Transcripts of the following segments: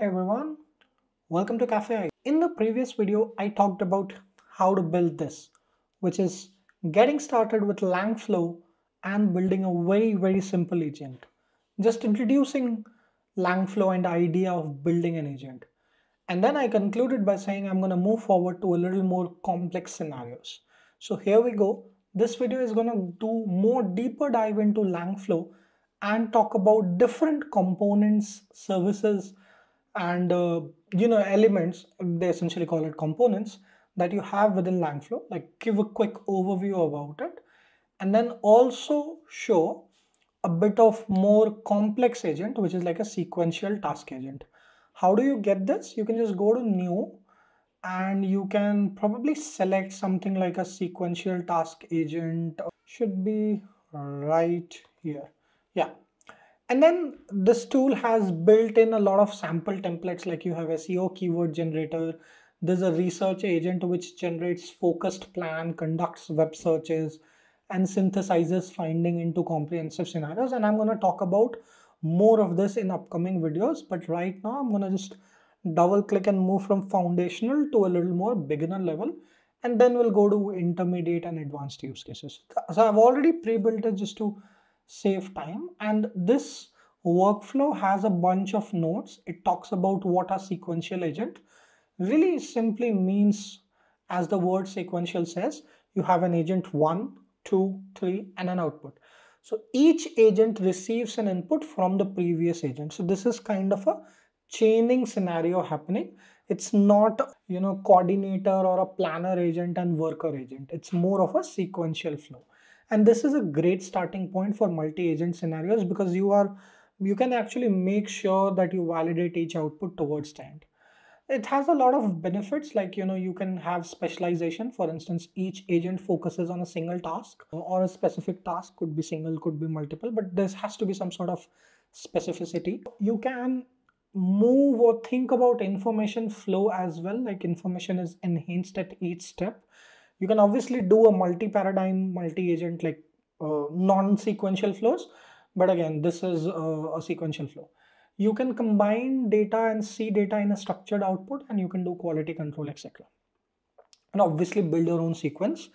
Hey everyone, welcome to Cafe. In the previous video, I talked about how to build this, which is getting started with Langflow and building a very, very simple agent. Just introducing Langflow and the idea of building an agent. And then I concluded by saying I'm going to move forward to a little more complex scenarios. So here we go. This video is going to do more deeper dive into Langflow and talk about different components, services, and uh, you know elements. They essentially call it components that you have within Langflow. Like give a quick overview about it, and then also show a bit of more complex agent, which is like a sequential task agent. How do you get this? You can just go to new and you can probably select something like a sequential task agent should be right here yeah and then this tool has built in a lot of sample templates like you have SEO keyword generator. There's a research agent which generates focused plan, conducts web searches, and synthesizes finding into comprehensive scenarios. And I'm going to talk about more of this in upcoming videos. But right now I'm going to just double click and move from foundational to a little more beginner level. And then we'll go to intermediate and advanced use cases. So I've already pre-built it just to save time. And this workflow has a bunch of nodes. it talks about what a sequential agent really simply means as the word sequential says. You have an agent one two three and an output. So each agent receives an input from the previous agent. So this is kind of a chaining scenario happening. It's not you know coordinator or a planner agent and worker agent. It's more of a sequential flow and this is a great starting point for multi-agent scenarios because you are you can actually make sure that you validate each output towards the end. It has a lot of benefits like you know you can have specialization. For instance each agent focuses on a single task or a specific task could be single could be multiple but there has to be some sort of specificity. You can move or think about information flow as well like information is enhanced at each step you can obviously do a multi-paradigm, multi-agent like uh, non-sequential flows, but again, this is uh, a sequential flow. You can combine data and see data in a structured output and you can do quality control, etc. And obviously build your own sequence.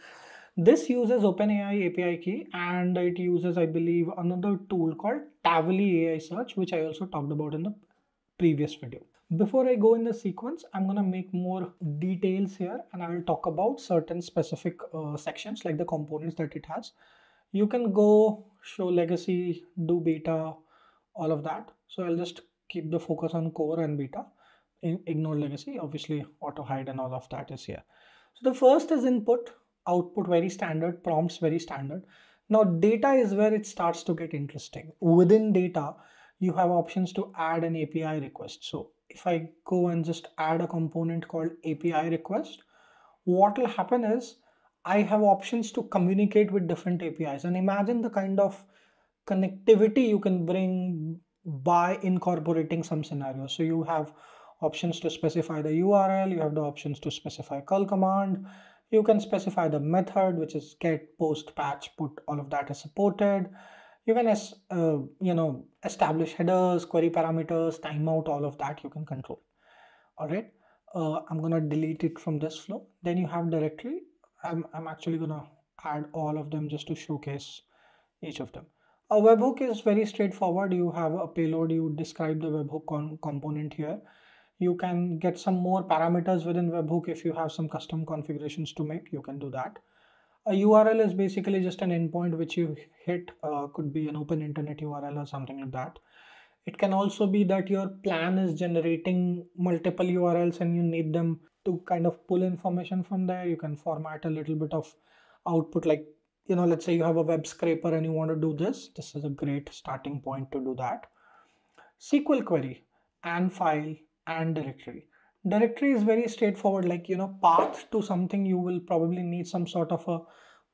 This uses OpenAI API key and it uses, I believe, another tool called Tavily AI Search, which I also talked about in the previous video. Before I go in the sequence, I'm going to make more details here and I will talk about certain specific uh, sections like the components that it has. You can go show legacy, do beta, all of that. So I'll just keep the focus on core and beta, ignore legacy, obviously auto hide and all of that is here. So the first is input, output very standard, prompts very standard. Now data is where it starts to get interesting. Within data, you have options to add an API request. So if I go and just add a component called API request, what will happen is I have options to communicate with different APIs and imagine the kind of connectivity you can bring by incorporating some scenarios. So you have options to specify the URL, you have the options to specify curl command, you can specify the method which is get, post, patch, put, all of that is supported you can uh, you know establish headers query parameters timeout all of that you can control. All right? Uh, i'm gonna delete it from this flow. Then you have directory. I'm, I'm actually gonna add all of them just to showcase each of them. A webhook is very straightforward. You have a payload. You describe the webhook component here. You can get some more parameters within webhook if you have some custom configurations to make. You can do that a url is basically just an endpoint which you hit uh, could be an open internet url or something like that. It can also be that your plan is generating multiple urls and you need them to kind of pull information from there. You can format a little bit of output like you know let's say you have a web scraper and you want to do this this is a great starting point to do that. Sql query and file and directory directory is very straightforward like you know path to something you will probably need some sort of a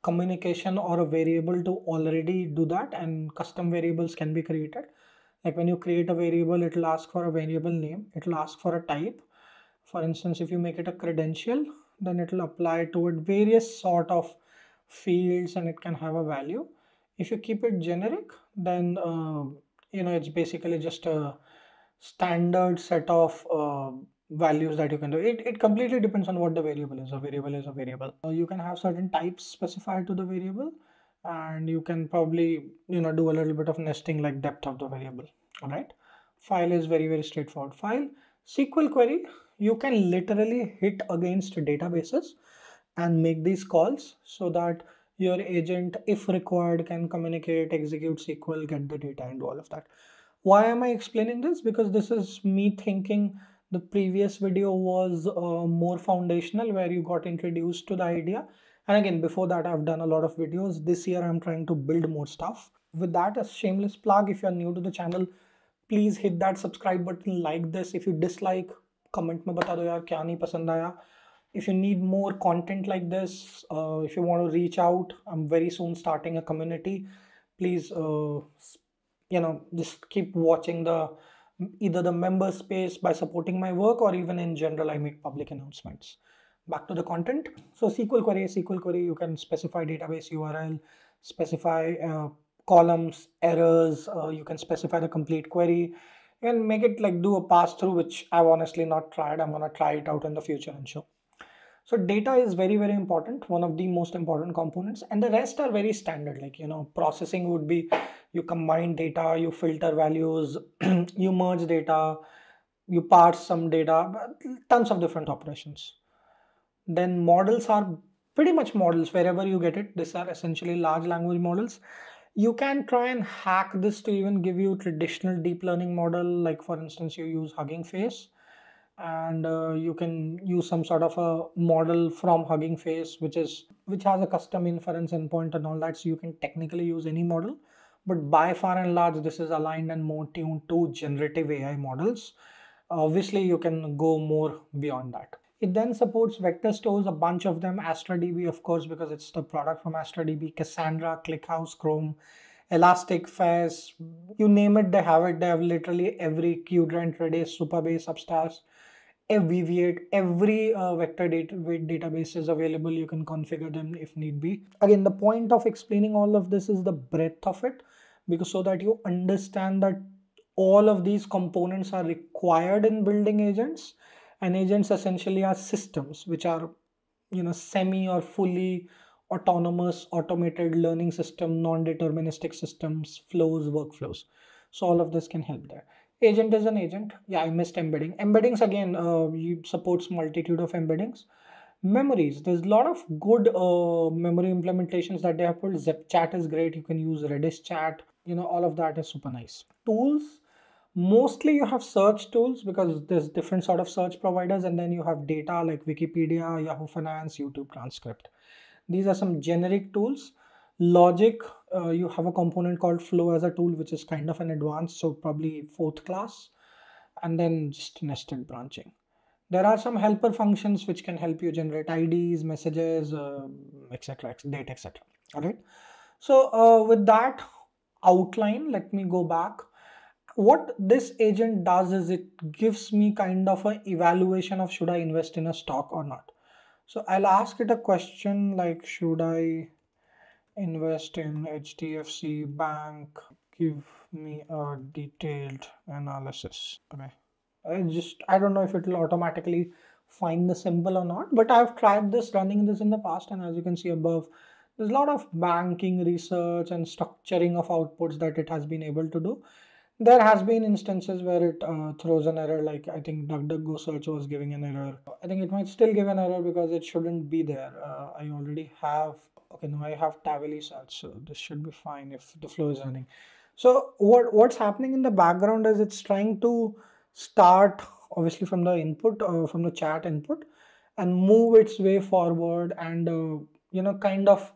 communication or a variable to already do that and custom variables can be created. Like when you create a variable it'll ask for a variable name it'll ask for a type. For instance if you make it a credential then it'll apply to it various sort of fields and it can have a value. If you keep it generic then uh, you know it's basically just a standard set of uh, values that you can do. It, it completely depends on what the variable is. A variable is a variable. Uh, you can have certain types specified to the variable and you can probably you know do a little bit of nesting like depth of the variable all right file is very very straightforward file sql query you can literally hit against databases and make these calls so that your agent if required can communicate execute sql get the data and all of that why am i explaining this because this is me thinking the previous video was uh, more foundational where you got introduced to the idea and again, before that, I've done a lot of videos. This year, I'm trying to build more stuff. With that, a shameless plug, if you're new to the channel, please hit that subscribe button, like this. If you dislike, comment me bata do yaar kya nahi pasand aaya. If you need more content like this, uh, if you want to reach out, I'm very soon starting a community. Please, uh, you know, just keep watching the either the member space by supporting my work or even in general, I make public announcements back to the content. So SQL query, SQL query, you can specify database URL, specify uh, columns, errors, uh, you can specify the complete query and make it like do a pass through, which I've honestly not tried. I'm gonna try it out in the future and show. So data is very, very important, one of the most important components and the rest are very standard. Like, you know, processing would be you combine data, you filter values, you merge data, you parse some data, tons of different operations. Then models are pretty much models. Wherever you get it these are essentially large language models. You can try and hack this to even give you traditional deep learning model like for instance you use hugging face and uh, you can use some sort of a model from hugging face which is which has a custom inference endpoint and all that so you can technically use any model. But by far and large this is aligned and more tuned to generative ai models. Obviously you can go more beyond that. It then supports vector stores, a bunch of them, AstraDB, of course, because it's the product from AstraDB, Cassandra, ClickHouse, Chroma, Elastic, FAISS, you name it, they have it. They have literally every Qdrant, Redis, Supabase, Substance, Weaviate, every uh, vector data database is available. You can configure them if need be. Again, the point of explaining all of this is the breadth of it, because so that you understand that all of these components are required in building agents and agents essentially are systems which are you know semi or fully autonomous automated learning system non-deterministic systems flows workflows so all of this can help there agent is an agent. Yeah i missed embedding. Embeddings again uh, supports multitude of embeddings. Memories there's a lot of good uh, memory implementations that they have put zepchat is great. You can use redis chat. You know all of that is super nice. Tools mostly you have search tools because there's different sort of search providers and then you have data like wikipedia yahoo finance youtube transcript. These are some generic tools. Logic uh, you have a component called flow as a tool which is kind of an advanced so probably fourth class and then just nested branching. There are some helper functions which can help you generate ids messages etc uh, data etc all right? So uh, with that outline let me go back. What this agent does is it gives me kind of an evaluation of should I invest in a stock or not. So I'll ask it a question like should I invest in HDFC bank? Give me a detailed analysis. Okay. I just I don't know if it will automatically find the symbol or not, but I've tried this running this in the past and as you can see above there's a lot of banking research and structuring of outputs that it has been able to do there has been instances where it uh, throws an error like i think duckduckgo search was giving an error. I think it might still give an error because it shouldn't be there. Uh, i already have okay now i have tavily search so this should be fine if the flow is running. So what what's happening in the background is it's trying to start obviously from the input uh, from the chat input and move its way forward and uh, you know kind of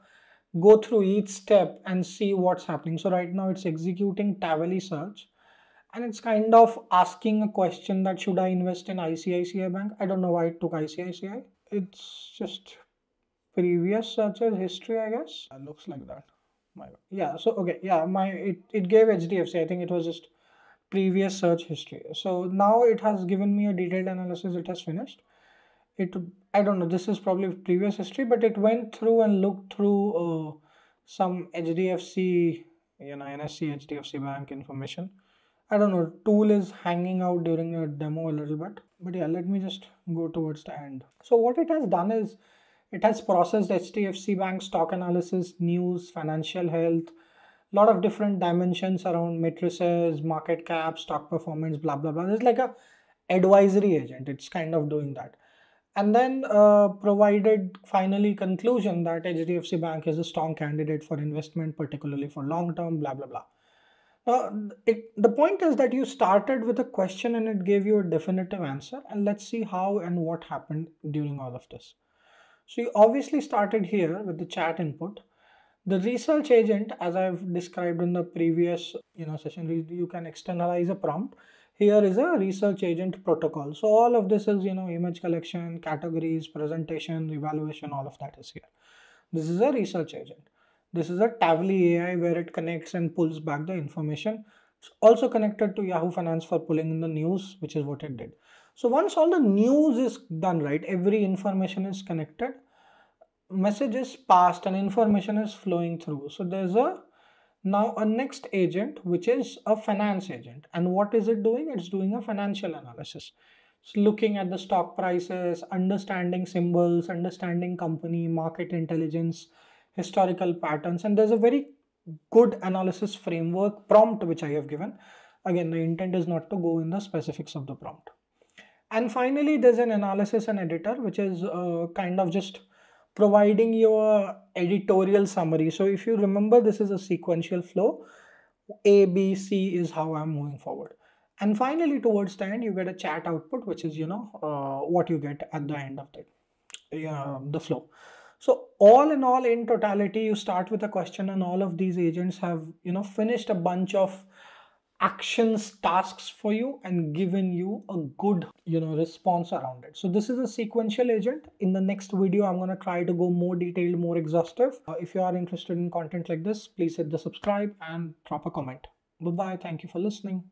go through each step and see what's happening. So right now it's executing tavily search and it's kind of asking a question that should I invest in ICICI Bank? I don't know why it took ICICI. It's just previous searches history, I guess. It looks like that. My yeah. So okay, yeah. My it it gave HDFC. I think it was just previous search history. So now it has given me a detailed analysis. It has finished. It I don't know. This is probably previous history, but it went through and looked through uh, some HDFC, you know, NSE HDFC Bank information I don't know, tool is hanging out during a demo a little bit. But yeah, let me just go towards the end. So what it has done is it has processed HDFC Bank stock analysis, news, financial health, a lot of different dimensions around matrices, market cap, stock performance, blah, blah, blah. It's like a advisory agent. It's kind of doing that. And then uh, provided finally conclusion that HDFC Bank is a strong candidate for investment, particularly for long term, blah, blah, blah. Uh, it, the point is that you started with a question and it gave you a definitive answer. And let's see how and what happened during all of this. So you obviously started here with the chat input. The research agent, as I've described in the previous you know session, you can externalize a prompt. Here is a research agent protocol. So all of this is you know image collection, categories, presentation, evaluation, all of that is here. This is a research agent. This is a Tavily AI where it connects and pulls back the information. It's also connected to Yahoo Finance for pulling in the news, which is what it did. So once all the news is done right, every information is connected, message is passed and information is flowing through. So there's a now a next agent which is a finance agent and what is it doing? It's doing a financial analysis. It's looking at the stock prices, understanding symbols, understanding company, market intelligence, historical patterns and there's a very good analysis framework prompt which I have given. Again, the intent is not to go in the specifics of the prompt. And finally, there's an analysis and editor, which is uh, kind of just providing your editorial summary. So if you remember, this is a sequential flow. A, B, C is how I'm moving forward. And finally, towards the end, you get a chat output, which is, you know, uh, what you get at the end of the, uh, the flow. So all in all, in totality, you start with a question and all of these agents have, you know, finished a bunch of actions tasks for you and given you a good you know response around it. So this is a sequential agent. In the next video i'm going to try to go more detailed more exhaustive. Uh, if you are interested in content like this please hit the subscribe and drop a comment. Bye bye thank you for listening